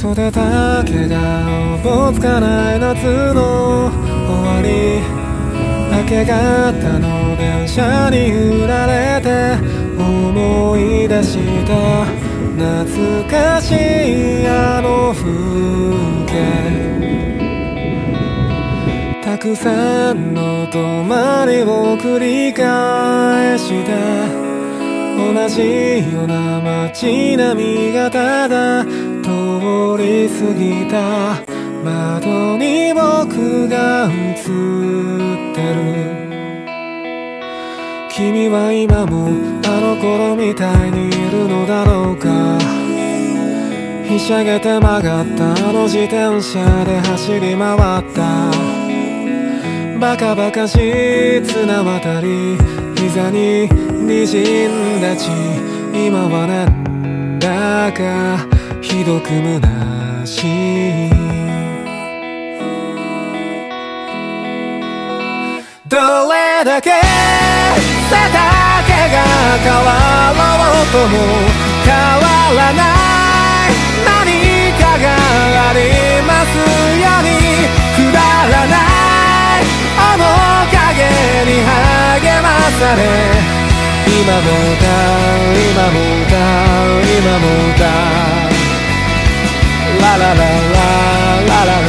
袖だけがおぼつかない夏の終わり明け方の電車に揺られて思い出した懐かしいあの風景。たくさんの泊まりを繰り返して同じような街並みがただり過ぎた。窓に僕が映ってる。君は今もあの頃みたいにいるのだろうか。ひしゃげて曲がったあの自転車で走り回った。バカバカしい綱渡り膝に滲んだ血。今はなんだか。ひどく虚しい。どれだけ背丈が変わろうとも変わらない。何かがありますように。くだらない。面影に励まされ。今も歌う今も歌う la la la la la la.